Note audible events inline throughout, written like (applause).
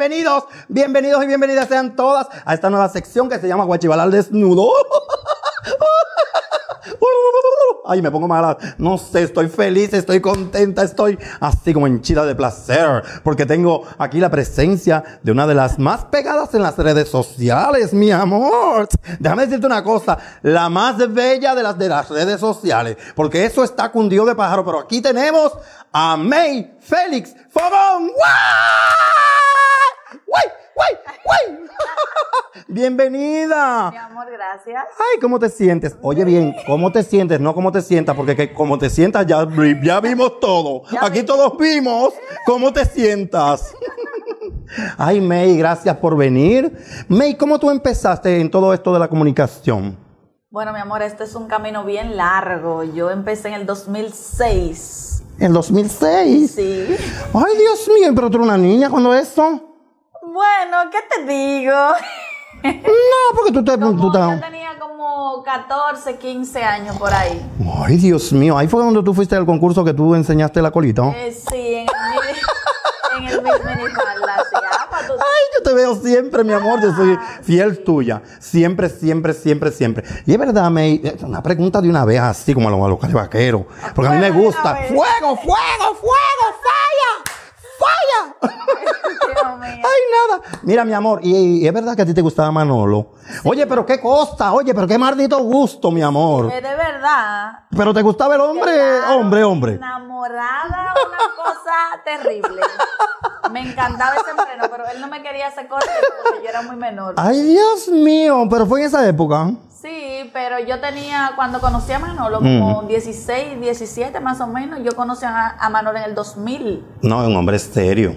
bienvenidos, bienvenidos y bienvenidas sean todas a esta nueva sección que se llama Guachibalal Desnudo. (laughs) Ay, me pongo mala. No sé, estoy feliz, estoy contenta, estoy así como henchida de placer. Porque tengo aquí la presencia de una de las más pegadas en las redes sociales, mi amor. Déjame decirte una cosa, la más bella de las de las redes sociales. Porque eso está cundido de pájaro. Pero aquí tenemos a May Félix Fogón. ¡Guay! ¡Guay! ¡Guay! ¡Guay! Bienvenida. Mi amor, gracias. Ay, ¿cómo te sientes? Oye bien, ¿cómo te sientes? No cómo te sientas, porque que, como te sientas ya, ya vimos todo. Ya Aquí vi- todos vimos cómo te sientas. (laughs) Ay, May, gracias por venir. May, ¿cómo tú empezaste en todo esto de la comunicación? Bueno, mi amor, este es un camino bien largo. Yo empecé en el 2006. En 2006. Sí. Ay, Dios mío, pero tú eres una niña cuando eso. Bueno, ¿qué te digo? No, porque tú te... tú Como te- yo tenía como 14, 15 años por ahí. Ay, Dios mío, ahí fue cuando tú fuiste al concurso que tú enseñaste la colita. Eh, sí, en el, (laughs) en el Miss Minifalda, sí. Ah, tú- Ay, yo te veo siempre, mi amor. Yo soy fiel tuya. Siempre, siempre, siempre, siempre. Y es verdad, May, eh, una pregunta de una vez así como a los, a los caribaqueros. Porque a mí me gusta. ¡Fuego, fuego, fuego! ¡Falla! ¡Falla! (laughs) Ay, nada. Mira, mi amor, y, y es verdad que a ti te gustaba Manolo. Oye, pero qué costa, oye, pero qué maldito gusto, mi amor. Eh, de verdad. Pero te gustaba el hombre, Claro, hombre, hombre. Enamorada, una cosa (laughs) terrible. Me encantaba ese moreno, pero él no me quería hacer cosas porque yo era muy menor. Ay, Dios mío, pero fue en esa época. Sí, pero yo tenía, cuando conocí a Manolo, como 16, 17 más o menos, yo conocí a, a Manolo en el 2000. No, un hombre serio.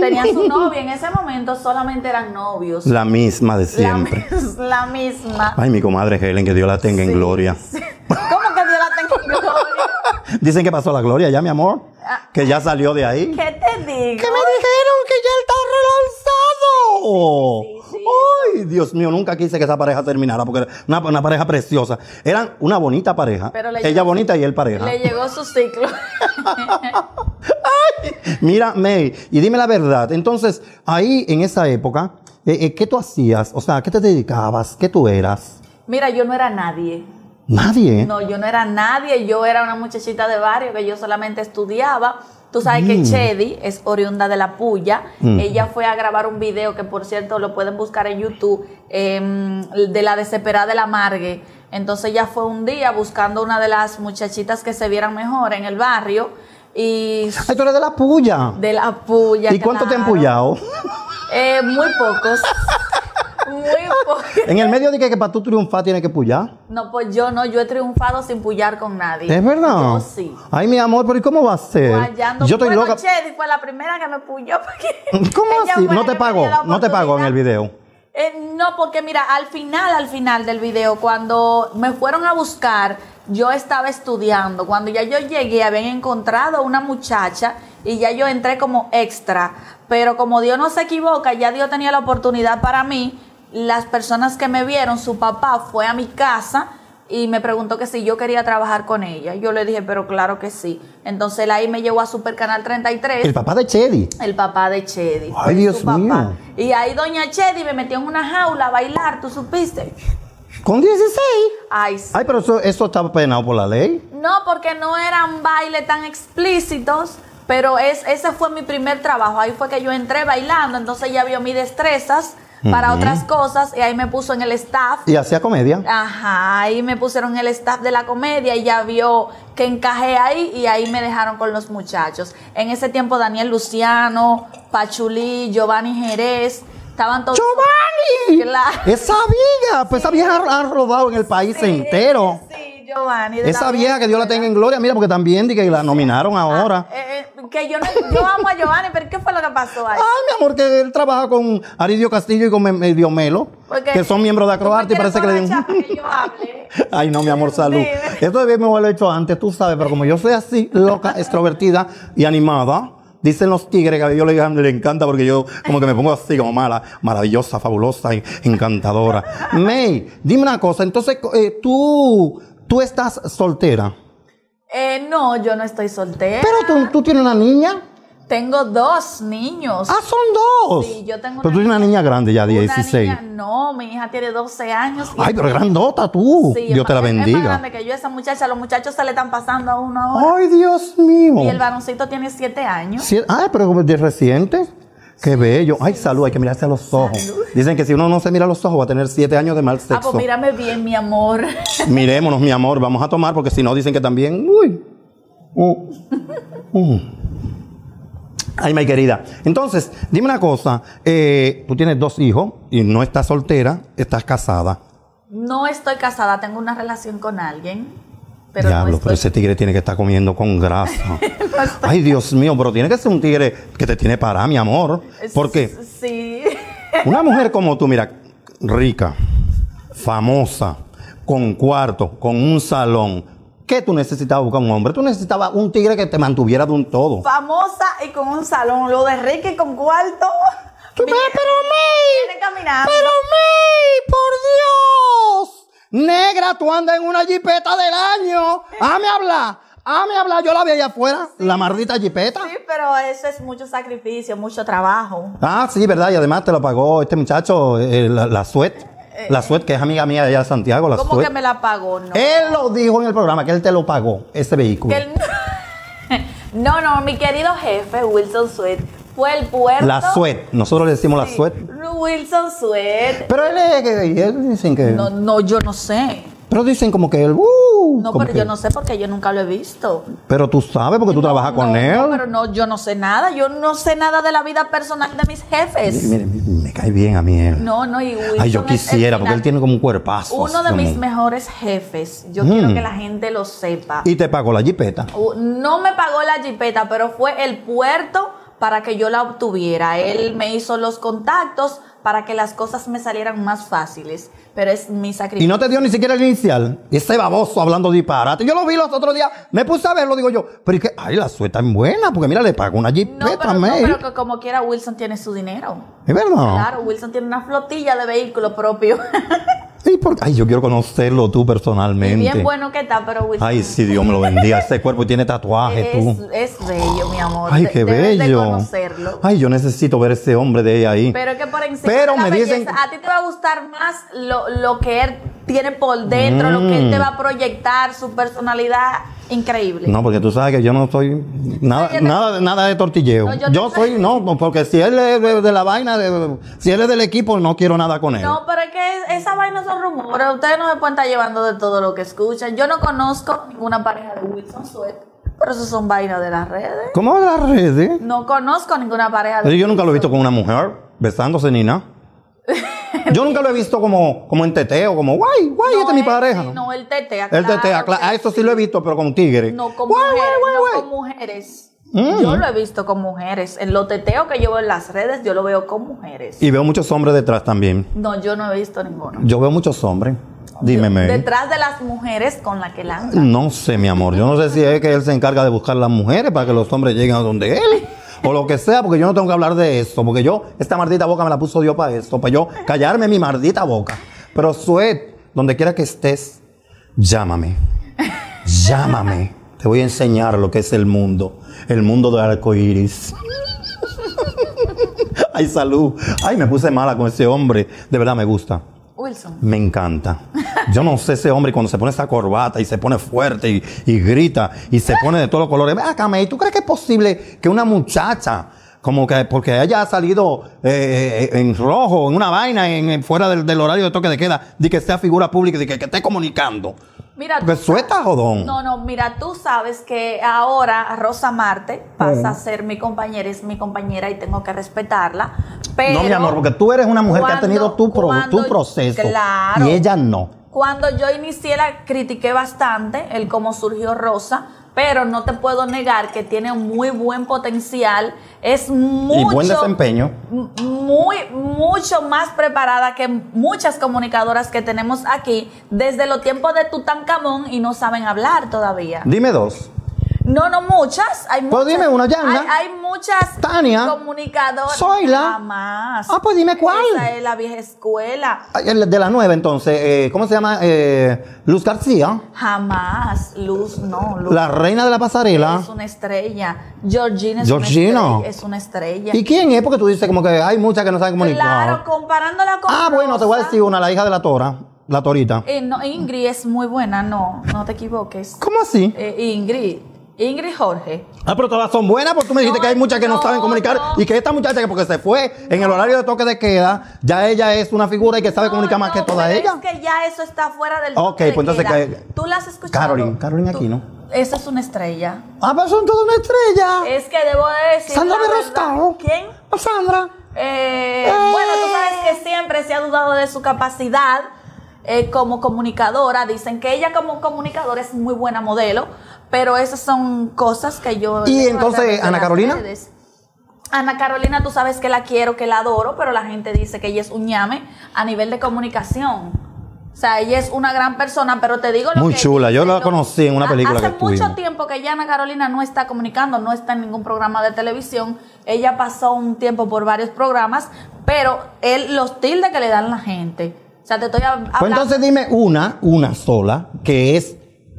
Tenía su novia, en ese momento solamente eran novios. La misma de siempre. La, misma. Ay, mi comadre Helen, que Dios la tenga en gloria. sí. ¿Cómo que Dios la tenga en gloria? (laughs) Dicen que pasó la gloria ya, mi amor. Ah. Que ya salió de ahí. ¿Qué te digo? Que me dijeron que ya está relanzado. Sí, Ay, Dios mío, nunca quise que esa pareja terminara porque era una, una pareja preciosa. Eran una bonita pareja. Pero le Ella llegó- bonita y él pareja. Le llegó su ciclo. (laughs) Mira, May, y dime la verdad. Entonces, ahí en esa época, eh, eh, ¿qué tú hacías? O sea, ¿a qué te dedicabas? ¿Qué tú eras? Mira, yo no era nadie. Nadie. No, yo no era nadie. Yo era una muchachita de barrio que yo solamente estudiaba. Tú sabes que Chedi es oriunda de la Puya. Mm. Ella fue a grabar un video que, por cierto, lo pueden buscar en YouTube, em, de la desesperada de la Margue. Entonces ella fue un día buscando una de las muchachitas que se vieran mejor en el barrio y Ay, tú eres de la puya. de la Puya. ¿Y cuánto te han pullado? Eh, muy pocos. (laughs) muy pocos. En el medio de que, que para tú triunfar tienes que pullar. No, pues yo no, yo he triunfado sin pullar con nadie. ¿Es verdad? Yo sí. Ay, mi amor, pero ¿y cómo va a ser? Guayando. Yo estoy bueno, loca. Chedi fue la primera que me pulló porque (laughs) ¿Cómo así? No te pagó, no te pagó en el video. Eh, no, porque mira, al final, al final del video, cuando me fueron a buscar, yo estaba estudiando. Cuando ya yo llegué, habían encontrado una muchacha y ya yo entré como extra. Pero como Dios no se equivoca, ya Dios tenía la oportunidad para mí. Las personas que me vieron, su papá fue a mi casa y me preguntó que si yo quería trabajar con ella. Yo le dije, pero claro que sí. Entonces él ahí me llevó a Super Canal 33. El papá de Chedi. El papá de Chedi. Ay, Dios mío. Y ahí doña Chedi me metió en una jaula a bailar, ¿tú supiste? Con 16. Ay, sí. Ay, pero eso, eso está penado por la ley. No, porque no eran bailes tan explícitos, pero es, ese fue mi primer trabajo. Ahí fue que yo entré bailando, entonces ella vio mis destrezas para otras cosas y ahí me puso en el staff. Y hacía comedia. Ajá, ahí me pusieron en el staff de la comedia y ya vio que encajé ahí y ahí me dejaron con los muchachos. En ese tiempo Daniel Luciano, Pachulí, Giovanni Jerez, estaban todos... ¡Giovanni! Claro. Esa vieja, pues esa vieja ha, ha rodado en el país Sí, entero. Sí, Giovanni. de Esa vieja que Dios la tenga en gloria, mira, porque también que la nominaron ahora. Ah, eh, eh, que yo, no, yo amo a Giovanni, pero ¿qué fue lo que pasó ahí? Ay, mi amor, que él trabaja con Aridio Castillo y con Me- Medio Melo, Porque que son miembros de me Acroarte y parece que le hable. (laughs) Ay, no, mi amor, salud. Esto debí haberlo hecho antes, tú sabes, pero como yo soy así, loca, extrovertida y animada, dicen los tigres que a Dios le, le encanta porque yo como que me pongo así, como mala, maravillosa, fabulosa, encantadora. (laughs) May, dime una cosa, entonces, eh, tú, tú estás soltera, Eh, no, yo no estoy soltera. pero tú, tú tienes una niña. Tengo dos niños. Ah, son dos. Sí, yo tengo Pero una tú eres una niña grande ya, Una 16. niña- no, mi hija tiene 12 años. Ay, pero es grandota tú. Sí, Dios es te la más- Es más bendiga. grande que yo, esa muchacha. Los muchachos se le están pasando a uno ahora. Ay, Dios mío. Y el varoncito tiene 7 años. Sí, ah, pero de reciente. Qué bello. Ay, salud, hay que mirarse a los ojos. Dicen que si uno no se mira a los ojos va a tener siete años de mal Ah, sexo. pues mírame bien, mi amor. Mirémonos, mi amor, vamos a tomar porque si no dicen que también. Uy. Uh. Uh. Ay, mi querida. Entonces, dime una cosa. eh, tú tienes dos hijos y no estás soltera, estás casada. No estoy casada, tengo una relación con alguien. Pero Diablo, no pero ese tigre tiene que estar comiendo con grasa. (laughs) no estoy- Ay, Dios mío, pero tiene que ser un tigre que te tiene para, mi amor. Porque Sí. (laughs) Una mujer como tú, mira, rica, famosa, con cuarto, con un salón. ¿Qué tú necesitabas buscar un hombre? Tú necesitabas un tigre que te mantuviera de un todo. Famosa y con un salón. Lo de Ricky con cuarto. Tú, Viene- pero May, Viene caminando. pero May, por Dios. Negra, tú andas en una jipeta del año. Háme hablar, háme hablar. Yo la vi allá afuera, la maldita jipeta. Sí, pero eso es mucho sacrificio, mucho trabajo. Ah, sí, verdad. Y además te lo pagó este muchacho, eh, la, la Suet. La Suet, que es amiga mía de allá de Santiago, la ¿Cómo Suet. que me la pagó? No. Él lo dijo en el programa, que él te lo pagó, ese vehículo. Que él- No, (laughs) no, mi querido jefe, Wilson Sweat, fue el puerto. La Suet, nosotros le decimos la Suet. Wilson Sweat. Pero él y él dicen que. No, no, yo no sé. Pero dicen como que él. uh, No, pero que- yo no sé porque yo nunca lo he visto. Pero tú sabes porque tú No, trabajas con no, él. No, pero no, yo no sé nada. Yo no sé nada de la vida personal de mis jefes. Mire, mire, me cae bien a mí él. No, no, y Wilson Ay, yo es quisiera, porque él tiene como un cuerpazo. Uno de mis mejores jefes. Yo Mm. quiero que la gente lo sepa. Y te pagó la jipeta. Uh, No me pagó la jipeta, pero fue el puerto para que yo la obtuviera. Él me hizo los contactos para que las cosas me salieran más fáciles. Pero es mi Y sacrificio. no te dio ni siquiera el inicial. Ese baboso hablando disparate. Yo lo vi los otros días. Me puse a verlo, digo yo. Pero es que, ay, la sueta es buena. Porque mira, le pagó una No, jipeta, pero, no, pero que como quiera Wilson tiene su dinero. ¿Es verdad? Claro, Wilson tiene una flotilla de vehículos propios. (laughs) ¿Y por qué? Ay, yo quiero conocerlo tú Y personalmente. bien bueno que está, pero Wilson Ay, sí, Dios me lo bendiga. Ese cuerpo tiene tatuaje, es, tú. es bello, mi amor. Ay, qué debes bello. de conocerlo. Ay, yo necesito ver ese hombre de ahí. Pero que por encima Pero de la me belleza, dicen- a ti te va a gustar más lo, lo que él tiene por dentro, lo que él Mm. te va a proyectar, su personalidad increíble. No, porque tú sabes que yo no soy nada, No, nada, nada de tortilleo. No, yo soy, no, porque si él es de, de la vaina, de- si él es del equipo, no quiero nada con él. No, pero es que esa vaina son rumores. Ustedes no me pueden estar llevando de todo lo que escuchan. Yo no conozco ninguna pareja de Wilson Sweat, pero eso son vainas de las redes. ¿Cómo de las redes? No conozco ninguna pareja de Yo nunca lo he visto con una mujer besándose ni nada. (laughs) Yo nunca lo he visto como, como en teteo, como, guay, guay, No, esta es mi pareja. sí, no, el tetea. el tetea, claro claro. A eso sí lo he visto, pero con tigre. No con Guay, mujeres, guay, no con mujeres. Mm. Yo lo he visto con mujeres. En los teteos que yo veo en las redes, yo lo veo con mujeres. Y veo muchos hombres detrás también. No, yo no he visto ninguno. Yo veo muchos hombres. Dime, May. Detrás de las mujeres con las que él anda. No sé, mi amor. Yo no sé si es que él se encarga de buscar las mujeres para que los hombres lleguen a donde él. O lo que sea, porque yo no tengo que hablar de esto. Porque yo, esta maldita boca me la puso Dios para esto. Para yo callarme mi maldita boca. Pero Suet, donde quiera que estés, llámame. Llámame. Te voy a enseñar lo que es el mundo. El mundo del arco iris. (laughs) Ay, salud. Ay, me puse mala con ese hombre. De verdad me gusta. Wilson. Me encanta. Yo no sé ese hombre cuando se pone esa corbata y se pone fuerte y, y grita y se pone de todos los colores. Ven acá, ¿tú crees que es posible que una muchacha, como que porque haya salido eh, en rojo, en una vaina, en, en- fuera del, del horario de toque de queda, de que sea figura pública, de que, que esté comunicando? Mira, Porque tú suelta jodón. No, no, mira, tú sabes que ahora Rosa Marte pasa a ser mi compañera, es mi compañera y tengo que respetarla. Pero no, mi amor, porque tú eres una mujer que ha tenido tu, pro- cuando- tu proceso. Claro. Y ella no. Cuando yo inicié la critiqué bastante el cómo surgió Rosa, pero no te puedo negar que tiene un muy buen potencial, es mucho y buen desempeño. muy, mucho más preparada que muchas comunicadoras que tenemos aquí desde los tiempos de Tutankamón y no saben hablar todavía. Dime dos. No, no muchas. Hay Pues muchas. dime una, Yanga. Hay, hay muchas Tania. comunicadoras. Zoila. Jamás. Ah, pues dime cuál. Esa es la vieja escuela. De la nueva, entonces, eh, ¿cómo se llama? Eh, Luz García, Jamás. Luz, no. Luz la reina de la pasarela. es una estrella. Georgina es Georgina. una estrella. Es una estrella. ¿Y quién es? Porque tú dices como que hay muchas que no saben comunicar. Claro, comparándola con Ah, bueno, te voy a decir una, la hija de la Tora, la Torita. eh, no, Ingrid es muy buena, no, no te equivoques. ¿Cómo así? Eh, Ingrid, Ingrid Jorge. Ah, pero todas son buenas, porque tú me dijiste No, que hay muchas que no, no, saben comunicar no. y que esta muchacha, que porque se fue en el horario de toque de queda, ya ella es una figura y que sabe No, comunicar más no, que toda pero ella. Es que ya eso está fuera del. Ok, toque de pues entonces queda. que- Tú la has escuchado. Caroline, Caroline Tú- Aquino. Esa es una estrella. Ah, pero son todas una estrella. Es que debo de decir. Sandra. Berrostao. ¿Quién? Sandra. Eh, Eh. Bueno, tú sabes que siempre se ha dudado de su capacidad eh, como comunicadora. Dicen que ella como comunicadora es muy buena modelo, pero esas son cosas que yo... ¿Y entonces, Ana Carolina? redes. Ana Carolina, tú sabes que la quiero, que la adoro, pero la gente dice que ella es un ñame a nivel de comunicación. O sea, ella es una gran persona, pero te digo lo Muy que chula, yo la lo- conocí en una película Hace que mucho tuvimos. tiempo que ya Ana Carolina no está comunicando, no está en ningún programa de televisión. Ella pasó un tiempo por varios programas, pero él, los tildes que le dan la gente. O sea, te estoy hab- hablando. Pues entonces dime una, una sola, que es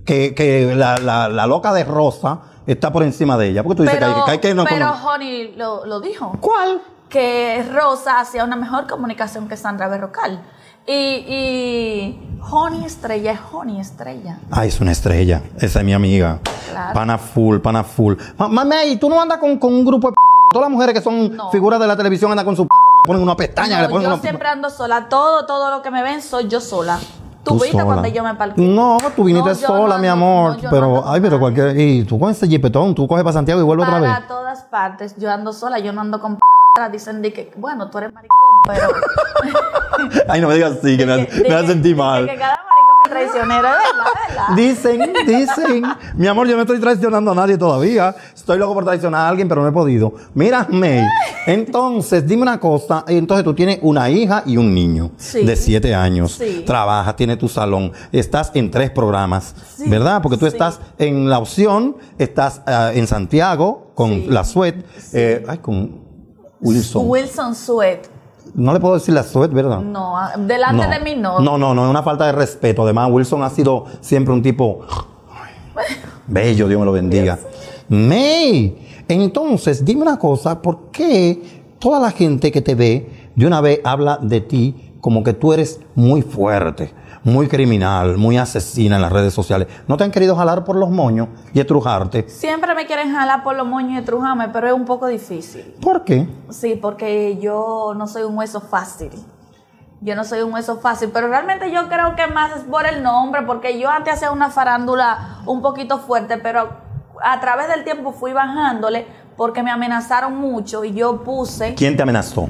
que, que la, la- la loca de Rosa está por encima de ella. Porque tú dices pero, que hay que, hay que no pero Honey lo, lo dijo. ¿Cuál? que Rosa hacía una mejor comunicación que Sandra Berrocal. Y, y Honey Estrella es Honey Estrella. Ay, es una estrella. Esa es mi amiga. Claro. Pana full, pana full. Ma- Mamey, tú no andas con, con un grupo de pájaros. Todas las mujeres que son No. figuras de la televisión andan con su que le ponen una pestaña, que le No, ponen yo una... siempre ando sola. Todo, todo lo que me ven soy yo sola. ¿Tú, Tú viste sola. cuando yo me parqué? No, tú viniste No, sola, no mi amor. no, pero, ay, pero cualquier. Y tú con ese jipetón, tú coges para Santiago y vuelves otra vez. Para todas partes. Yo ando sola, yo no ando con p atrás. Dicen de que, bueno, tú eres maricón, pero... (laughs) Ay, no me digas así, que me, hace- sentir mal. Que, cada ¿verdad? Dicen, dicen. Mi amor, yo no estoy traicionando a nadie todavía. Estoy loco por traicionar a alguien, pero no he podido. Mira, May. Entonces, dime una cosa. Entonces, tú tienes una hija y un niño Sí. de siete años. Sí. Trabajas, tienes tu salón. Estás en tres programas, Sí, ¿verdad? Porque tú estás en la opción, estás ah, en Santiago con la Suet. eh, ay, con Wilson. Wilson Sweat. No le puedo decir la Suet, ¿verdad? No, ah, delante de mí no. No, no, no, es una falta de respeto. Además, Wilson ha sido siempre un tipo ay, (laughs) bello, Dios me lo bendiga. May, entonces, dime una cosa, ¿por qué toda la gente que te ve de una vez habla de ti como que tú eres muy fuerte, muy criminal, muy asesina en las redes sociales? ¿No te han querido jalar por los moños y estrujarte? Siempre me quieren jalar por los moños y estrujarme, pero es un poco difícil. ¿Por qué? Sí, porque yo no soy un hueso fácil. Yo no soy un hueso fácil, pero realmente yo creo que más es por el nombre, porque yo antes hacía una farándula un poquito fuerte, pero a través del tiempo fui bajándole porque me amenazaron mucho y yo puse ¿Quién te amenazó?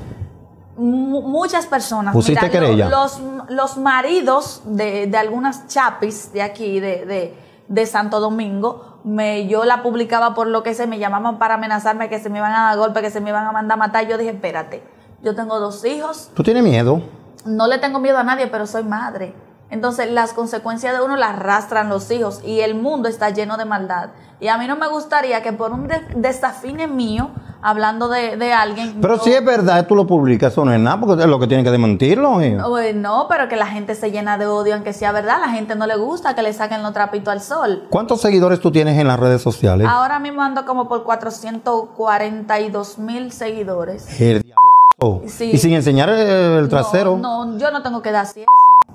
Mu- muchas personas. ¿Pusiste lo- querella? los, los maridos de, de algunas chapis de aquí, de, de, de Santo Domingo, me, yo la publicaba por lo que se me llamaban para amenazarme que se me iban a dar golpe, que se me iban a mandar a matar. Yo dije, espérate, yo tengo dos hijos, ¿Tú tienes miedo? no le tengo miedo a nadie, pero soy madre. Entonces las consecuencias de uno las arrastran los hijos y el mundo está lleno de maldad. Y a mí no me gustaría que por un de- desafine mío, hablando de, de alguien... Pero si es verdad, tú lo publicas, eso no es nada, porque es lo que tienen que desmentirlo. hijo. No, pero que la gente se llena de odio, aunque sea verdad. La gente no le gusta que le saquen los trapitos al sol. ¿Cuántos seguidores tú tienes en las redes sociales? Ahora mismo ando como por 442 mil seguidores. El diablazo. Sí. Y sin enseñar el trasero. No, no, yo no tengo que dar así eso.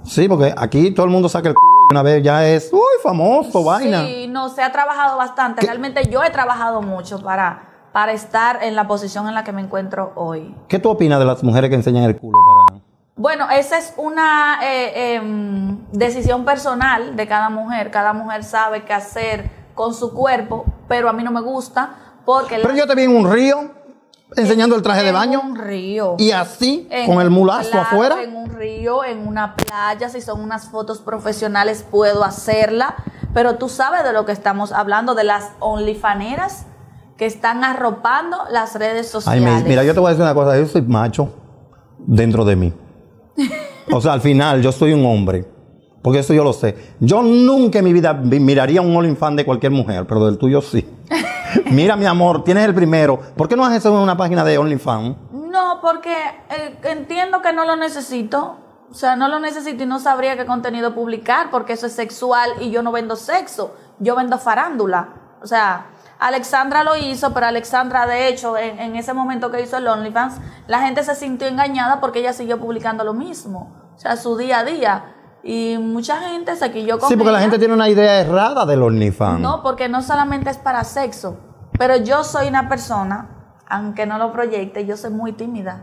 Sí, porque aquí todo el mundo saca el culo y una vez ya es, uy, famoso, vaina. Sí, no, se ha trabajado bastante. Realmente yo he trabajado mucho para, para estar en la posición en la que me encuentro hoy. ¿Qué tú opinas de las mujeres que enseñan el culo para... Bueno, esa es una eh, em, decisión personal de cada mujer. Cada mujer sabe qué hacer con su cuerpo, pero a mí no me gusta porque... Pero la- yo te vi en un río enseñando el traje de en baño un río. y así, En- con el mulazo claro, afuera. En un río, en una playa, si son unas fotos profesionales puedo hacerla, pero tú sabes de lo que estamos hablando, de las onlyfaneras que están arropando las redes Ay, sociales. me- mira, yo te voy a decir una cosa, yo soy macho dentro de mí. O sea, al final yo soy un hombre, Porque eso yo lo sé. Yo nunca en mi vida vi- miraría un OnlyFans de cualquier mujer, pero del tuyo sí. (laughs) Mira, mi amor, tienes el primero. ¿Por qué no haces eso en una página de OnlyFans? No, porque eh, entiendo que no lo necesito. O sea, no lo necesito y no sabría qué contenido publicar porque eso es sexual y yo no vendo sexo, yo vendo farándula. O sea, Alexandra lo hizo, pero Alexandra, de hecho, en, en ese momento que hizo el OnlyFans, la gente se sintió engañada porque ella siguió publicando lo mismo. O sea, su día a día. Y mucha gente se quilló con Sí, porque la gente tiene una idea errada del OnlyFans. No, porque no solamente es para sexo, pero yo soy una persona, aunque no lo proyecte, yo soy muy tímida.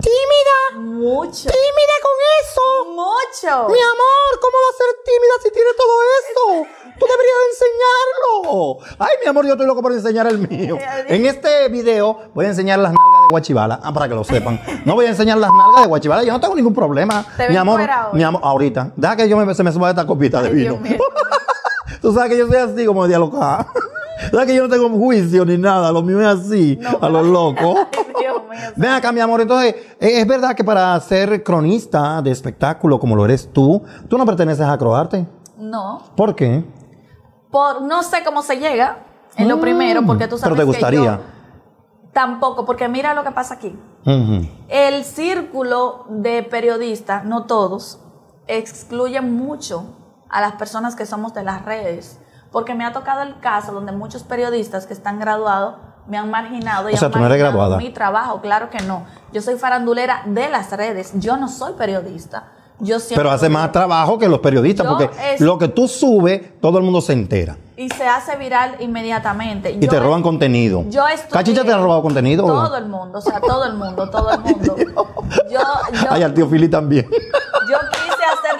¡Tímida! Mucho. ¡Tímida con eso! Mucho. Mi amor, ¿cómo va a ser tímida si tiene todo esto? Tú deberías enseñarlo. Ay, mi amor, yo estoy loco por enseñar el mío. (laughs) En este video voy a enseñar las nalgas de Guachibala. Ah, para que lo sepan. No voy a enseñar las nalgas de Guachibala. Yo no tengo ningún problema. Te mi amor, mi amor, ahorita. Deja que yo me, se me suba esta copita de vino. (laughs) Tú sabes que yo soy así como de loca. ¿Sabes (laughs) que yo no tengo juicio ni nada? Lo mío es así, No, a lo loco. Ay, Dios mío. Ven acá, mi amor. Entonces, ¿es es verdad que para ser cronista de espectáculo como lo eres tú, tú no perteneces a Croarte? No. ¿Por qué? Por, no sé cómo se llega, en lo Mm, primero, porque tú sabes pero te que gustaría. yo tampoco, porque mira lo que pasa aquí. El círculo de periodistas, no todos, excluyen mucho a las personas que somos de las redes. Porque me ha tocado el caso donde muchos periodistas que están graduados me han marginado y O sea, han tú no eres graduada. mi trabajo. Claro que no. Yo soy farandulera de las redes. Yo no soy periodista. Yo siempre Pero hace más trabajo que los periodistas, Yo porque es- lo que tú subes, todo el mundo se entera. y se hace viral inmediatamente. Y te roban contenido. Yo ¿Cachicha te ha robado contenido? Todo el mundo, o sea, todo el mundo, todo el mundo. (laughs) Yo, yo, Ay, al tío Fili también. (laughs) yo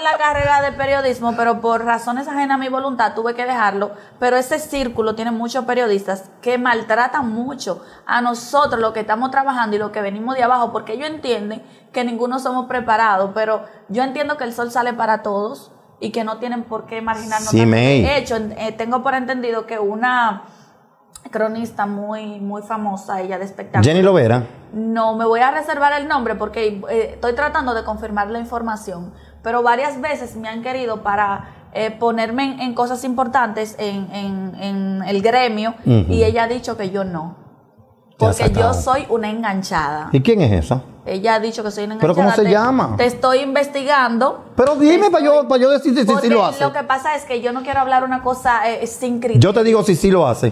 la carrera de periodismo, pero por razones ajenas a mi voluntad tuve que dejarlo. Pero ese círculo tiene muchos periodistas que maltratan mucho a nosotros, los que estamos trabajando y los que venimos de abajo, porque ellos entienden que ninguno somos preparados, pero yo entiendo que el sol sale para todos y que no tienen por qué marginarnos. Sí. De hecho, eh, tengo por entendido que una cronista muy, muy famosa, ella de espectáculos. Jenny Lovera. No, me voy a reservar el nombre porque eh, estoy tratando de confirmar la información, pero varias veces me han querido para eh, ponerme en, en cosas importantes en, en- en el gremio y ella ha dicho que yo no, porque yo soy una enganchada. ¿Y quién es esa? Ella ha dicho que soy una ¿Pero enganchada. cómo se Te- llama? Te estoy investigando. Pero dime para yo, para yo decir si sí lo hace. Lo que pasa es que yo no quiero hablar una cosa eh, sin criterio. Yo te digo si sí lo hace.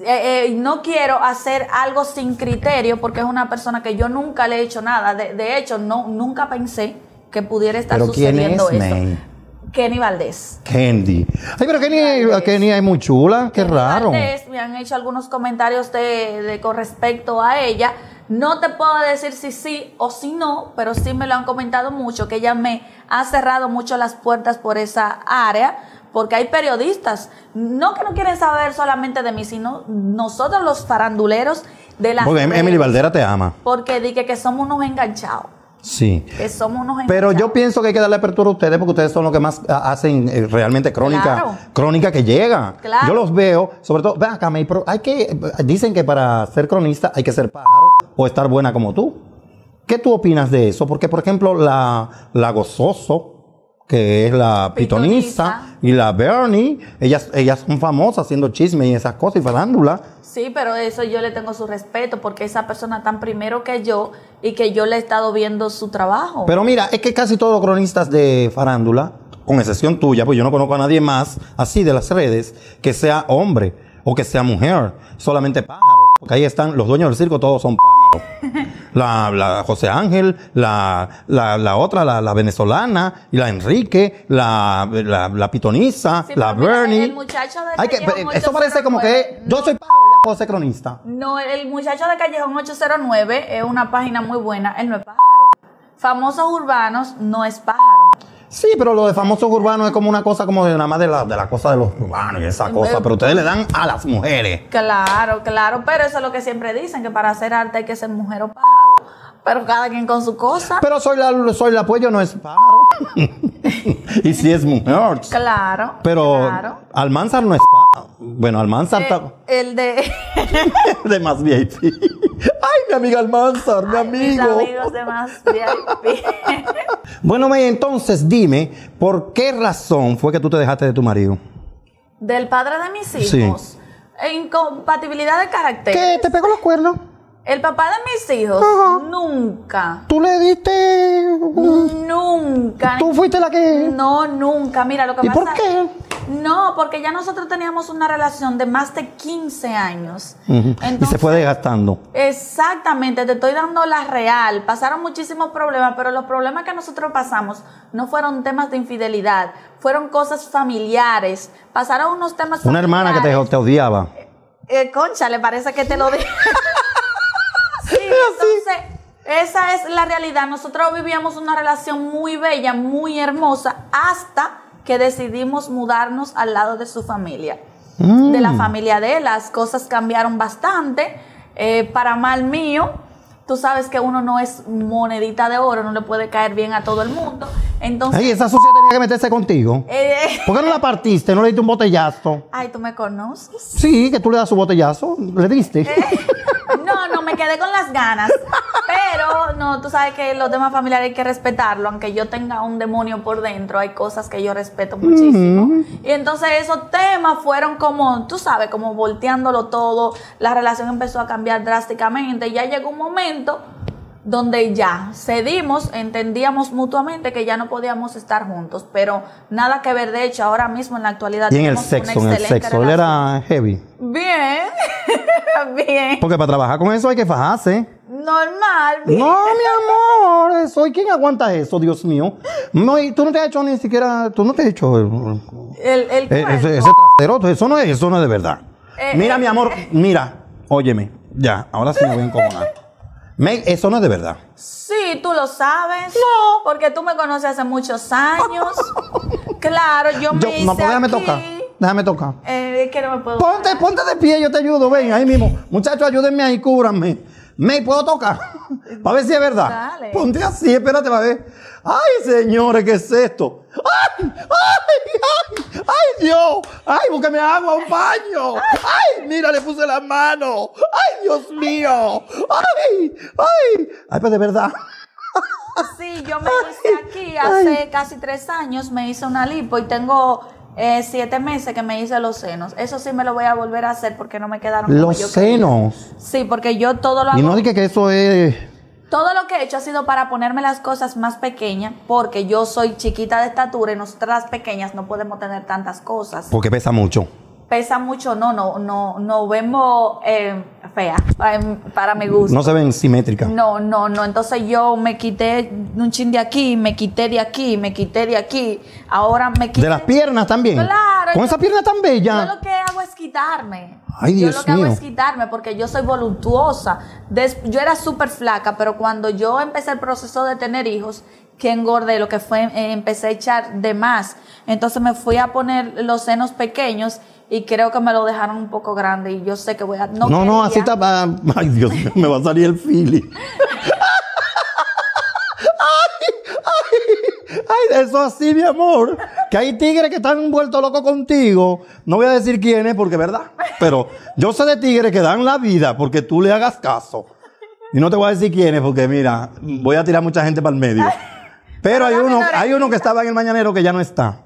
Eh, eh, no quiero hacer algo sin criterio porque es una persona que yo nunca le he hecho nada. De, de hecho, no, nunca pensé que pudiera estar ¿Pero quién sucediendo es, eso. May? Kenny Valdés. Candy. Ay, pero Kenny, Valdés. Kenny es muy chula. Qué Kenny raro. Valdés, me han hecho algunos comentarios de, de- con respecto a ella. No te puedo decir si sí o si no, pero sí me lo han comentado mucho, que ella me ha cerrado mucho las puertas por esa área, porque hay periodistas, no que no quieren saber solamente de mí, sino nosotros los faranduleros de las Porque em-. Emily Valdera te ama. Porque dije que somos unos enganchados. Sí. Que somos unos enganchados. Pero yo pienso que hay que darle apertura a ustedes porque ustedes son los que más ah, hacen eh, realmente crónica, Claro. crónica que llega. Claro. Yo los veo, sobre todo, ven acá, pero hay que, dicen que para ser cronista hay que ser pájaro o estar buena como tú. ¿Qué tú opinas de eso? Porque, por ejemplo, la, la Gozoso, que es la Pitonisa. y la Bernie, ellas, ellas son famosas haciendo chisme y esas cosas y farándula. Sí, pero eso yo le tengo su respeto porque esa persona tan primero que yo y que yo le he estado viendo su trabajo. Pero mira, es que casi todos los cronistas de farándula, con excepción tuya, pues yo no conozco a nadie más así de las redes, que sea hombre o que sea mujer, solamente pájaros. Porque ahí están los dueños del circo, todos son pájaros. (laughs) La, la José Ángel, la, la, la otra, la, la venezolana, y la Enrique, la, la, la pitonisa, Sí, la Bernie. el muchacho de Hay que, Callejón eso parece como 809, que yo soy pájaro, ya puedo ser cronista. No, el muchacho de Callejón 809 es una página muy buena, él no es pájaro. Famosos urbanos no es pájaro. Sí, pero lo de famosos urbanos es como una cosa como de nada más de la, de la cosa de los urbanos y esa cosa. Pero ustedes le dan a las mujeres. Claro, claro, pero eso es lo que siempre dicen, que para hacer arte hay que ser mujer o pájaro. Pero cada quien con su cosa. Pero soy la, soy la pues yo no es pájaro. (laughs) y si es mujer. Claro. Pero claro. Almanzar no es pájaro. Bueno, Almanzar Eh, está el de (laughs) (laughs) de más VIP. Ay, mi amiga Almanzar, mi mis amigo. amigos de más VIP. Bueno, May, entonces dime, ¿por qué razón fue que tú te dejaste de tu marido? Del padre de mis Sí. hijos. Incompatibilidad de carácter. ¿Qué? ¿Te pegó los cuernos? El papá de mis hijos Ajá. nunca, ¿Tú le diste... un- nunca. ¿Tú fuiste la que...? No, nunca. Mira, lo que ¿Y pasa por qué? No, porque ya nosotros teníamos una relación de más de 15 años. Ujú. Y Entonces, se fue desgastando. Exactamente, te estoy dando la real. Pasaron muchísimos problemas, pero los problemas que nosotros pasamos no fueron temas de infidelidad, fueron cosas familiares. Pasaron unos temas Una hermana que te, te odiaba. Eh, concha, le parece que te lo dije. (laughs) esa es la realidad. Nosotros vivíamos una relación muy bella, muy hermosa, hasta que decidimos mudarnos al lado de su familia. De la familia de él, las cosas cambiaron bastante. eh, para mal mío, tú sabes que uno no es monedita de oro, no le puede caer bien a todo el mundo. Entonces, Ay, esa sucia tenía que meterse contigo. eh, ¿Por qué no la partiste? ¿No le diste un botellazo? ay, tú me conoces. Sí, que tú le das su botellazo. ¿Le diste? Eh, No, no, me quedé con las ganas. Pero no, tú sabes que los temas familiares hay que respetarlo. Aunque yo tenga un demonio por dentro, hay cosas que yo respeto muchísimo. Y entonces esos temas fueron como, tú sabes, como volteándolo todo. La relación empezó a cambiar drásticamente. Y ya llegó un momento donde ya cedimos, entendíamos mutuamente que ya no podíamos estar juntos, pero nada que ver, de hecho, ahora mismo en la actualidad Y en el sexo, en el sexo. Él era heavy. Bien, (laughs) bien. Porque para trabajar con eso hay que fajarse. Normal. No, mi amor, eso. ¿Y quién aguanta eso, Dios mío? No, y tú no te has hecho ni siquiera, tú no te has hecho eh, El, el eh, ese, ese trasero, eso no es, eso no es de verdad. Eh, mira, eh, mi amor, mira, óyeme, ya, ahora sí me voy a incomodar. May, eso no es de verdad. Sí, tú lo sabes. No. Porque tú me conoces hace muchos años. (laughs) claro, yo me Yo, hice no, pues déjame tocar, déjame tocar. Eh, es que no me puedo. Ponte, parar. ponte de pie, yo te ayudo, ven, ahí mismo. Muchachos, ayúdenme ahí, cúbranme. May, ¿puedo tocar? (laughs) Para ver si es verdad. Dale. Ponte así, espérate, para ver. Ay, señores, ¿qué es esto? ¡Ay! ¡Ay! ¡Ay! ¡Ay, Dios! ¡Ay, búsqueme agua, un baño! ¡Ay, mira, le puse la mano! ¡Ay, Dios mío! ¡Ay! ¡Ay! ¡Ay, pues de verdad! Sí, yo me hice aquí hace casi tres años. Me hice una lipo y tengo eh, siete meses que me hice los senos. Eso sí me lo voy a volver a hacer porque no me quedaron como Los yo quería. senos. Sí, porque yo todo lo hago. Y no dije que eso es. Todo lo que he hecho ha sido para ponerme las cosas más pequeñas, porque yo soy chiquita de estatura y nosotras pequeñas no podemos tener tantas cosas. Porque pesa mucho. Pesa mucho, no, no, no, no vemos eh, fea, para mi gusto. No se ven simétricas. No, no, no. Entonces yo me quité un chin de aquí, me quité de aquí, me quité de aquí. Ahora me quité. De las piernas también. Claro. Con yo- esa pierna tan Yo bella. lo que hago es quitarme. Ay, yo Dios lo que hago es quitarme porque yo soy voluptuosa. Des- yo era súper flaca, pero cuando yo empecé el proceso de tener hijos, que engordé, lo que fue, eh, empecé a echar de más. Entonces me fui a poner los senos pequeños y creo que me lo dejaron un poco grande y yo sé que voy a... No, No, así está. ah, Ay, Dios mío, me va a salir el fili. ay, (laughs) ay, ay, eso así, mi amor. Que hay tigres que están vueltos locos contigo. No voy a decir quiénes porque es verdad. Pero yo sé de tigres que dan la vida porque tú le hagas caso. Y no te voy a decir quiénes porque, mira, voy a tirar mucha gente para el medio. Pero hay uno, hay uno que estaba en el mañanero que ya no está.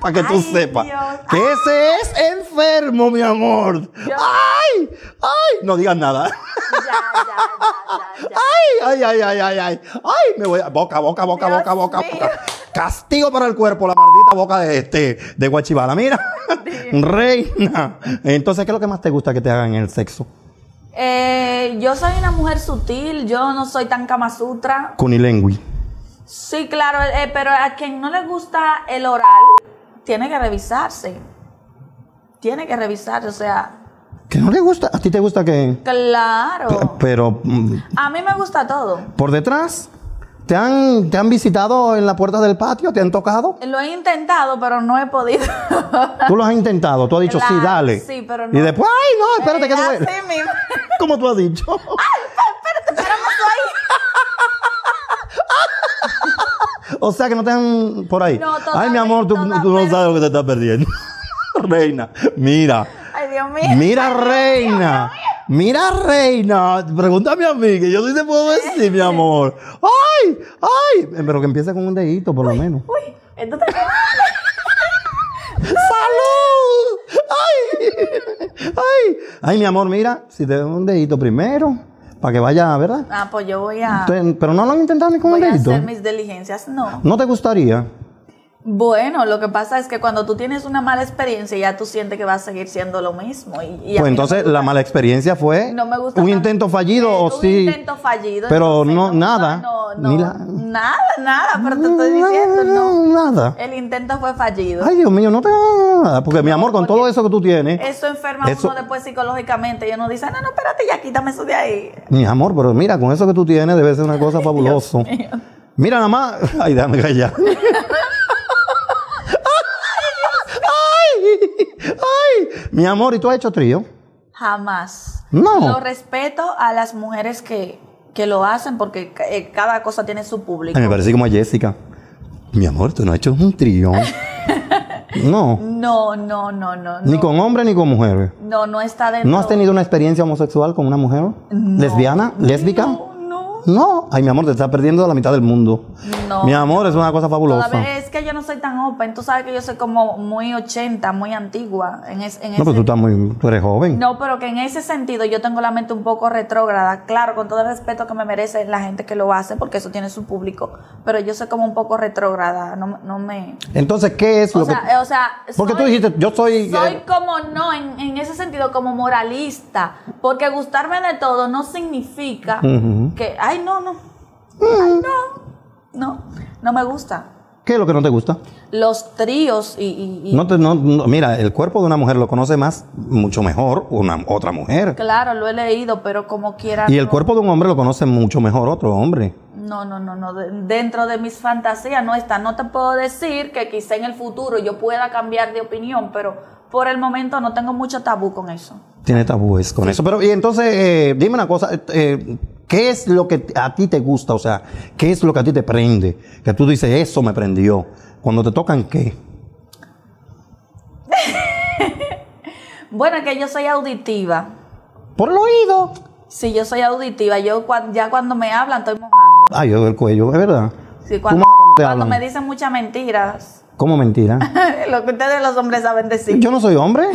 Para que tú sepas. Que ese es enfermo, mi amor. Yo- ¡Ay! ¡Ay! No digas nada. Ya, ya, ya, ya, ya. ¡Ay, ay, ay, ay, ay, ay! ¡Ay! Me voy a... Boca, boca, boca, Dios boca, boca, mío. boca. Castigo para el cuerpo, la maldita boca de este, de Guachibala. Mira. Reina. Entonces, ¿qué es lo que más te gusta que te hagan en el sexo? Eh, yo soy una mujer sutil, yo no soy tan Kama Sutra. Cunilengui. Sí, claro, eh, pero a quien no le gusta el oral, tiene que revisarse. Tiene que revisarse, o sea, ¿Que no le gusta? ¿A ti te gusta que...? claro. Pero, mm, A mí me gusta todo. por detrás, ¿te han, ¿te han visitado en la puerta del patio? ¿Te han tocado? Lo he intentado, pero no he podido. Tú lo has intentado, tú has dicho sí, dale. sí, pero no. Y después, ay, no, espérate que Eh, duele. así mismo. ¿Cómo tú has dicho? Espérate, espérame ahí. O sea que no te dan por ahí. No, Ay, mi amor, tú, no sabes lo que te estás perdiendo. (laughs) Reina, mira. Ay, Dios mío. Mira, reina. Mira, reina. Pregúntame a mí, que yo sí te puedo decir, mi amor. ¡Ay! ¡Ay! Pero que empiece con un dedito, por lo menos. Uy, esto te... ¡Salud! ¡Ay! ¡Ay! Ay, mi amor, mira, si te doy un dedito primero, para que vaya, ¿verdad? Ah, pues yo voy a, Entonces, pero no lo han intentado ni con voy a dedito. hacer mis diligencias. No. ¿No te gustaría? Bueno, lo que pasa es que cuando tú tienes una mala experiencia, ya tú sientes que va a seguir siendo lo mismo. Y, y a Pues no entonces la mala experiencia fue no me gusta un intento fallido Eh, o un sí. intento fallido. Pero entonces no, nada. No, no, Ni la- Nada, nada, pero te estoy diciendo, no. Nada. El intento fue fallido. Ay, Dios mío, no te nada. Porque mi amor, con todo eso que tú tienes, Eso enferma Eso- uno después psicológicamente. Y uno dice, no, no, espérate ya, quítame eso de ahí. mi amor, pero mira, con eso que tú tienes debe ser una cosa (laughs) fabulosa. Mira nada más. (laughs) Ay, déjame callar. (laughs) ay, mi amor, ¿y tú has hecho trío? Jamás. No. Lo respeto a las mujeres que, que lo hacen porque eh, cada cosa tiene su público. Ay, me parece como a Jessica. Mi amor, tú no has hecho un trío. (laughs) No. No, no, no, no. Ni no. con hombres ni con mujeres. No, no está dentro. ¿No has tenido una experiencia homosexual con una mujer? ¿Lesbiana? ¿Lésbica? No, no. No. Ay, mi amor, te estás perdiendo la mitad del mundo. No. Mi amor, es una cosa fabulosa. Todavía es que yo no soy tan open. Tú sabes que yo soy como muy 80, muy antigua. En, es- en No, pero ese- tú estás muy... Tú eres joven. No, pero que en ese sentido yo tengo la mente un poco retrógrada. Claro, con todo el respeto que me merece la gente que lo hace, porque eso tiene su público. Pero yo soy como un poco retrógrada. No, no me. Entonces, ¿qué es O lo que...? sea, eh, o sea. Porque tú soy- dijiste, yo soy... Soy eh, como no, en, en ese sentido, como moralista. Porque gustarme de todo no significa que, ay, no, no. Ay, no. No, no me gusta. ¿Qué es lo que no te gusta? Los tríos y. y- y- No te, no, no- mira, el cuerpo de una mujer lo conoce más, mucho mejor una otra mujer. Claro, lo he leído, pero como quiera. Y el cuerpo de un hombre lo conoce mucho mejor otro hombre. No, no, no, no. de- dentro de mis fantasías no está. No te puedo decir que quizá en el futuro yo pueda cambiar de opinión, pero por el momento no tengo mucho tabú con eso. Tiene tabúes con eso. Pero, y entonces, eh, dime una cosa, eh, ¿qué es lo que a ti te gusta? O sea, ¿qué es lo que a ti te prende? Que tú dices, eso me prendió. Cuando te tocan, ¿qué? (laughs) Bueno, que yo soy auditiva. Por el oído. Si yo soy auditiva, yo ya cuando me hablan estoy mojando. Ay, yo del cuello, es verdad. Sí, ¿Tú cuando, te me dicen muchas mentiras, ¿Cómo mentira? (laughs) lo que ustedes los hombres saben decir. Yo no soy hombre. (laughs)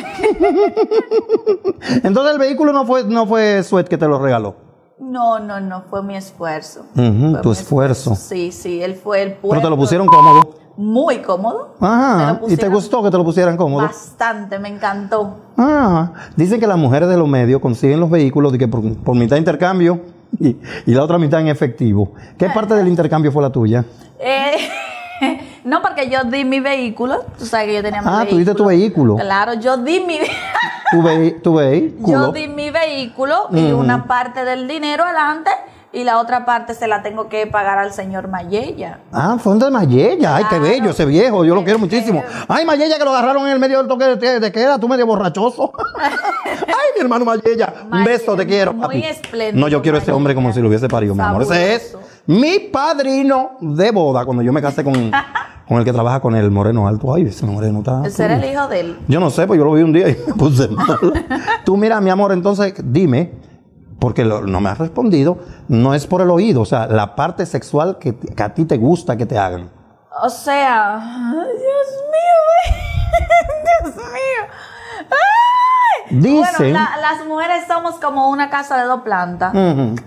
Entonces el vehículo no fue, no fue Sweat que te lo regaló. No, no, no, fue mi esfuerzo. Fue tu mi esfuerzo. Sí, sí, él fue el Pero te puerto. lo pusieron cómodo. Muy cómodo. Ajá. ¿Y te gustó que te lo pusieran cómodo? Bastante, me encantó. Ah, dicen que las mujeres de los medios consiguen los vehículos de que por, por mitad de intercambio y, y la otra mitad en efectivo. ¿Qué parte del intercambio fue la tuya? Eh, no, porque yo di mi vehículo. Tú sabes que yo tenía mi Ah, vehículo. tú diste tu vehículo. Claro, yo di mi, (laughs) Tu, ve- tu vehículo. yo di mi vehículo y una parte del dinero adelante y la otra parte se la tengo que pagar al señor Mayella. Ah, fue de Mayella. Ay, qué bello ese viejo. Yo lo quiero muchísimo. Ay, Mayella, que lo agarraron en el medio del toque de, de queda. Tú medio borrachoso. (laughs) Ay, mi hermano Mayella. Un beso, te quiero. muy espléndido, No, yo quiero a ese hombre como si lo hubiese parido, mi amor. Ese es mi padrino de boda cuando yo me casé con, (laughs) con el que trabaja con el moreno alto. Ay, ese moreno está. Ese era el hijo de él. Yo no sé, pues yo lo vi un día y (laughs) me puse mal. Tú mira, mi amor, entonces dime, porque lo- no me has respondido, no es por el oído, o sea, la parte sexual que, que a ti te gusta que te hagan. O sea, Dios mío, (laughs) Dios mío. Dicen- Bueno, la- las mujeres somos como una casa de dos plantas.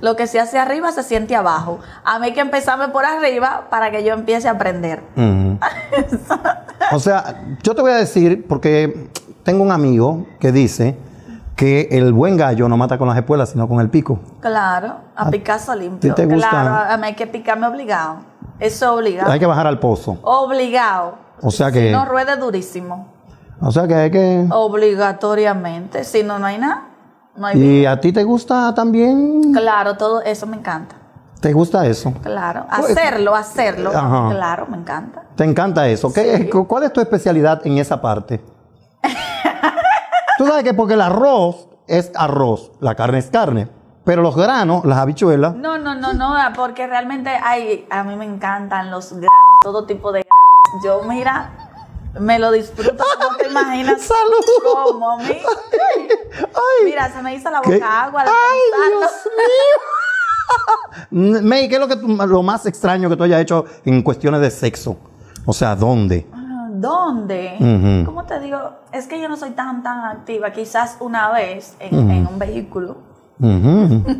Lo que se hace arriba se siente abajo. A mí hay que empezarme por arriba para que yo empiece a aprender. Ujú. (laughs) o sea, yo te voy a decir, porque tengo un amigo que dice que el buen gallo no mata con las espuelas, sino con el pico. Claro, a Picasso limpio. ti te gusta? Claro, a mí hay que picarme obligado. Eso es obligado. Hay que bajar al pozo. Obligado. O sea que, Si no ruede durísimo. O sea que hay que... Obligatoriamente. Si no, no hay nada. No hay ¿Y a ti te gusta también? Claro, todo eso me encanta. ¿Te gusta eso? Claro, hacerlo, hacerlo. Ajá. Claro, me encanta. ¿Te encanta eso? ¿Qué- cu- ¿Cuál es tu especialidad en esa parte? Tú sabes que porque el arroz es arroz, la carne es carne, pero los granos, las habichuelas, No, no, no, no, porque realmente hay, a mí me encantan los granos todo tipo de Yo, mira, me lo disfruto, no te imaginas (laughs) ¡Salud! cómo, mi. Ay, Mira, se me hizo la ¿Qué? boca agua de ¡Ay. Dios mío! (laughs) May, ¿qué es lo, que tú- lo más extraño que tú hayas hecho en cuestiones de sexo? O sea, ¿dónde? Ah, ¿Dónde? ¿Cómo te digo? Es que yo no soy tan, tan activa. Quizás una vez en, en un vehículo. (laughs)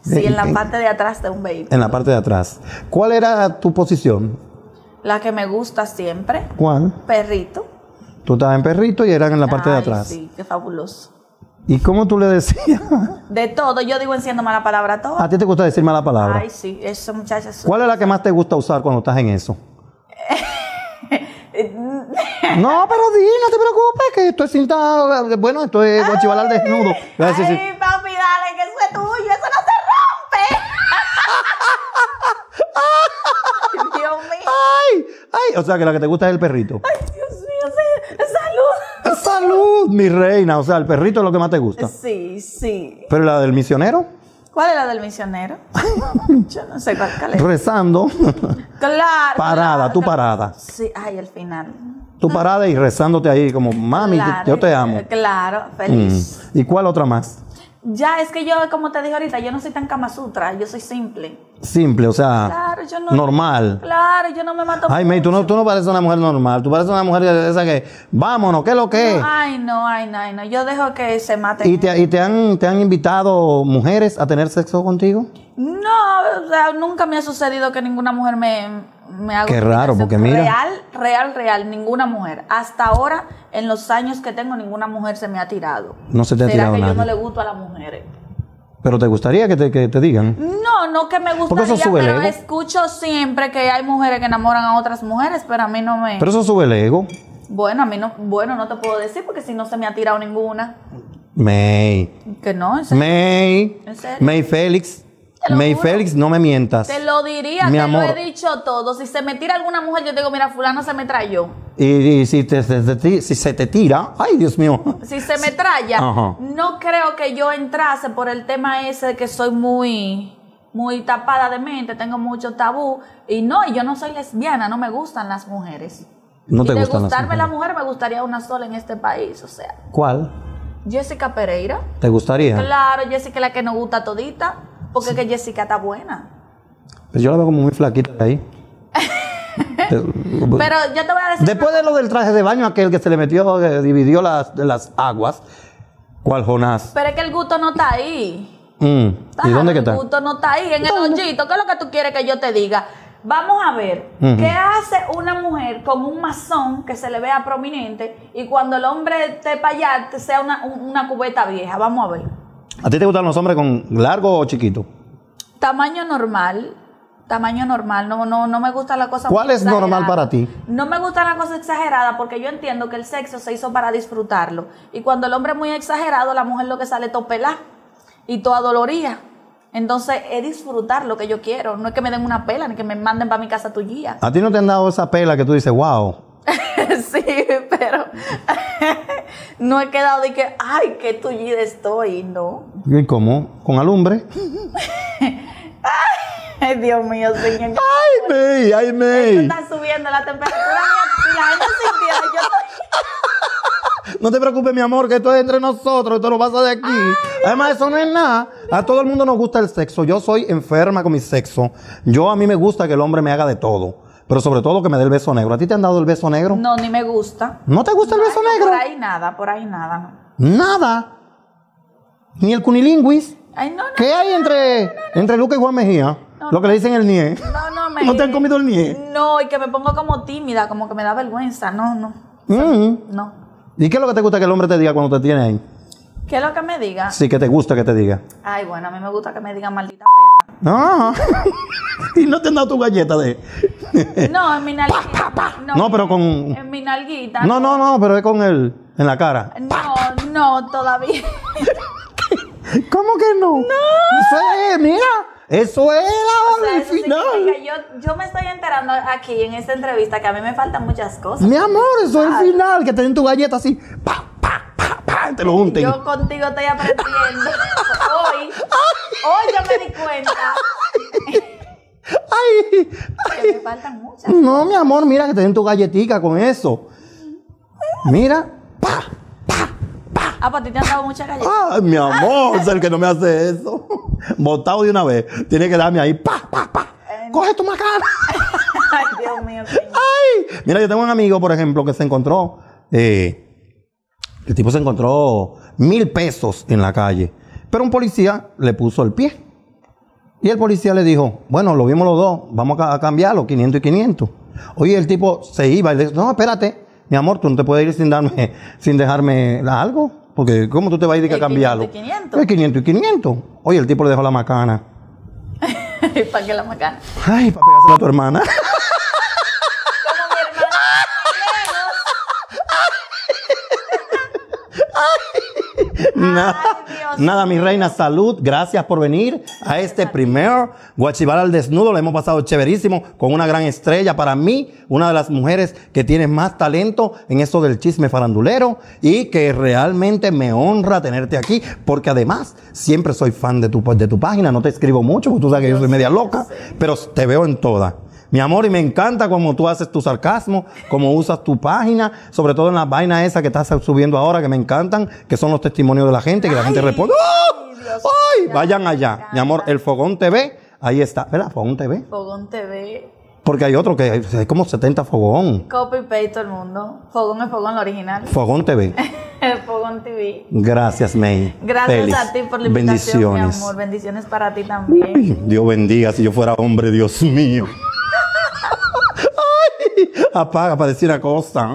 Sí, en la parte de atrás de un vehículo. En la parte de atrás. ¿Cuál era tu posición? La que me gusta siempre. ¿Cuál? Perrito. Tú estabas en perrito y era en la parte de atrás. Sí, qué fabuloso. ¿Y cómo tú le decías? De todo, yo digo enciendo mala palabra todo. ¿A ti te gusta decir mala palabra? Ay, sí, esa muchacha es ¿Cuál es la que más te gusta usar cuando estás en eso? (laughs) No, pero di, no te preocupes, que esto es cinta. Bueno, esto es guachivalar desnudo. A sí. Ay, papi, dale, que eso es tuyo, eso no se rompe. (laughs) ¡Ay! ¡Ay! O sea, que la que te gusta es el perrito. Ay, Dios mío. Salud. ¡Salud, mi reina! O sea, el perrito es lo que más te gusta. Sí, sí. Pero la del misionero, ¿Cuál es la del misionero? (laughs) Yo no sé cuál, cuál es. rezando. Claro. Parada, claro. parada. Sí, ay, al final. Tú parada y rezándote ahí como, mami, Claro, yo te amo. Claro, Mm. feliz. ¿Y cuál otra más? Ya, es que yo, como te dije ahorita, yo no soy tan Kama Sutra, yo soy simple. Simple, o sea, Claro, yo no. normal. Claro, yo no me mato. Ay, May, tú no, tú no pareces una mujer normal. Tú pareces una mujer de esa que, vámonos, ¿qué es lo que es? Ay, no, ay, no, ay, no. Yo dejo que se mate. ¿Y, te, y te, han, te han invitado mujeres a tener sexo contigo? No, o sea, nunca me ha sucedido que ninguna mujer me, me haga. Qué raro, porque mira. Real, real, real, ninguna mujer. Hasta ahora, en los años que tengo, ninguna mujer se me ha tirado. No se te ha ¿Será tirado que yo no le gusto a las mujeres? Pero te gustaría que te, que te digan. No, no que me gustaría, eso sube el pero ego. escucho siempre que hay mujeres que enamoran a otras mujeres, pero a mí no me... Pero eso sube el ego. Bueno, a mí no, bueno, no te puedo decir porque si no se me ha tirado ninguna. May. Que no, en serio. May. ¿En serio? May Félix. Te May juro. Félix, no me mientas. Te lo diría, Mi te amor. lo he dicho todo. Si se me tira alguna mujer, yo digo, mira, fulano se me trayó. Y, y si, te, te- te- si se te tira, ay Dios mío. Si se me traya, Ajá. no creo que yo entrase por el tema ese de que soy muy, muy tapada de mente, tengo mucho tabú. Y no, y yo no soy lesbiana, no me gustan las mujeres. No te y de gustan las gustarme la mujer, me gustaría una sola en este país. O sea, ¿Cuál? Jessica Pereira. ¿Te gustaría? Claro, Jessica es la que nos gusta todita, porque que Jessica está buena. Pues yo la veo como muy flaquita de ahí. (laughs) Pero yo te voy a decir... Después de lo del traje de baño, aquel que se le metió, que dividió las, las aguas, ¿cuál Jonás? Pero es que el gusto no está ahí. Mm, ¿Y dónde que está? El gusto no está ahí, en el hoyito. ¿Qué es lo que tú quieres que yo te diga? Vamos a ver. ¿qué hace una mujer con un mazón que se le vea prominente y cuando el hombre esté para allá te sea una, un- una cubeta vieja? Vamos a ver. ¿A ti te gustan los hombres con largo o chiquito? Tamaño normal. Tamaño normal, no, no, no me gusta la cosa ¿Cuál muy es normal para ti? No me gusta la cosa exagerada porque yo entiendo que el sexo se hizo para disfrutarlo. Y cuando el hombre es muy exagerado, la mujer lo que sale topelá y toda doloría. Entonces es disfrutar lo que yo quiero. No es que me den una pela ni que me manden para mi casa tuya. ¿A ti no te han dado esa pela que tú dices, wow? (laughs) sí, pero no he quedado de que, ay, qué tullida estoy. No. ¿Y cómo? ¿Con alumbre? (laughs) Ay, Dios mío, señor. ¡Ay, May! ¡Ay, May! Está subiendo la temperatura. Si la gente sintiera, yo estoy... (laughs) No te preocupes, mi amor, que esto es entre nosotros, esto no pasa de aquí. Además, eso no es nada. A todo el mundo nos gusta el sexo. Yo soy enferma con mi sexo. Yo a mí me gusta que el hombre me haga de todo. Pero sobre todo que me dé el beso negro. ¿A ti te han dado el beso negro? No, ni me gusta. ¿No te gusta el beso no, negro? Por ahí nada, por ahí nada. Nada. Ni el cunilinguis. Ay, no, no. ¿Qué hay entre, entre Luca y Juan Mejía? Lo que le dicen el nie. No, no (laughs) me. ¿No te han comido el nie? No, y que me pongo como tímida, como que me da vergüenza. No, no, Mm. no. ¿Y qué es lo que te gusta que el hombre te diga cuando te tiene ahí? ¿Qué es lo que me diga? Sí, que te gusta que te diga. Ay, bueno, a mí me gusta que me digan maldita perra. Ah. (laughs) y no te han dado tu galleta de. (laughs) No, en mi nalguita. No, pero con- En mi nalguita. No, no, no, pero es con el. En la cara. No, no, todavía. (laughs) ¿Cómo que no? No. Eso es, mira. Eso es O la sea, del eso final. significa- yo, yo me estoy enterando aquí en esta entrevista que a mí me faltan muchas cosas. Mi amor, eso es el final. Que te den tu galleta así. Pa, pa, pa, pa, te lo junten. Yo contigo estoy aprendiendo. (laughs) Hoy, hoy yo me di cuenta. Ay, Que me faltan muchas. no, mi amor, mira que te den tu galletica con eso. Mira, pa, Ah, para ti te han dado muchas galletas. Ay, mi amor, es el que no me hace eso. Botado de una vez. Tiene que darme ahí, pa, pa, pa. Coge tu macana. (laughs) Ay, Dios mío, señor. Ay. Mira, yo tengo un amigo, por ejemplo, que se encontró. eh, el tipo se encontró mil pesos en la calle. Pero un policía le puso el pie. Y el policía le dijo, bueno, lo vimos los dos, vamos a, cambiarlo, 500 y 500. Oye, el tipo se iba y le dijo, no, espérate, mi amor, tú no te puedes ir sin darme, (laughs) sin dejarme algo. Porque, ¿cómo tú te vas a ir a El cambiarlo? 500 y 500. El 500 y 500. Oye, el tipo le dejó la macana. (laughs) ¿Para qué la macana? Ay, para pegársela a tu hermana. (laughs) Como mi hermana. nada, Ay, Dios nada, mi reina, salud. Gracias por venir a este primer Guachival al desnudo. Lo hemos pasado chéverísimo con una gran estrella. Para mí, una de las mujeres que tiene más talento en eso del chisme farandulero y que realmente me honra tenerte aquí porque además siempre soy fan de tu, de tu página. No te escribo mucho porque tú sabes que yo soy media loca, pero te veo en toda. Mi amor, y me encanta cómo tú haces tu sarcasmo, cómo usas tu página, sobre todo en las vainas esas que estás subiendo ahora, que me encantan, que son los testimonios de la gente, que la gente responde, ¡Oh! ¡ay! Vayan allá. Mi amor, el Fogón TV, ahí está, ¿verdad? Fogón TV. Fogón TV. Porque hay otro que hay como 70 Fogón. Copy paste todo el mundo. Fogón es Fogón, lo original. Fogón TV. (laughs) Fogón TV. Gracias, May. Gracias Feliz. a ti por la invitación, Bendiciones. mi amor. Bendiciones para ti también. Uy, Dios bendiga si yo fuera hombre, Dios mío. (laughs) Apaga para decir a costa.